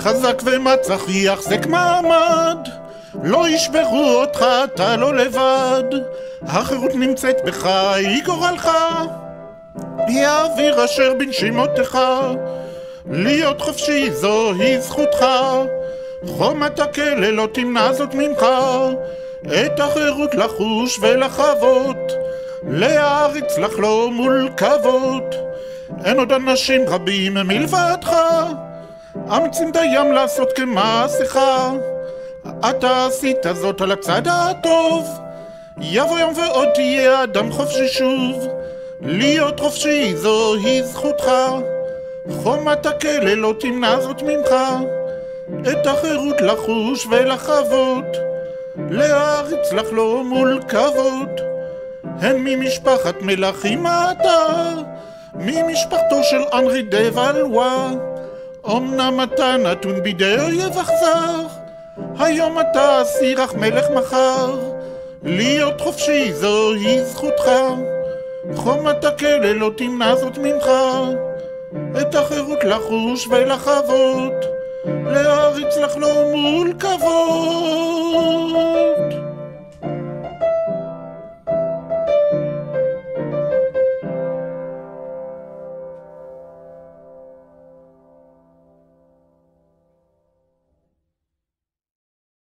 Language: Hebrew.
חזק ומצח יחזק מעמד, לא ישברו אותך, אתה לא לבד. החירות נמצאת בך, היא גורלך. היא האוויר אשר בנשימותיך. להיות חופשי זוהי זכותך. חומת הכלא לא תמנע זאת ממך. את החירות לחוש ולחוות. להעריץ לחלום ולקוות. אין עוד אנשים רבים מלבדך. אמצים דיים לעשות כמעשיך. אתה עשית זאת על הצד הטוב. יבוא יום ועוד תהיה אדם חופשי שוב. להיות חופשי זוהי זכותך. חומת הכלא לא תמנע זאת ממך. את החירות לחוש ולחוות. להעריץ לחלום ולקוות. הן ממשפחת מלכים אתה, ממשפחתו של אנרי דה ולווה. אמנם אתה נתון בידי אויב אכזר, היום אתה אסיר אך מלך מחר. להיות חופשי זוהי זכותך, חומת הכלא לא תמנע זאת ממך. את החירות לחוש ולחוות, להעריץ לחלום ולכבוד.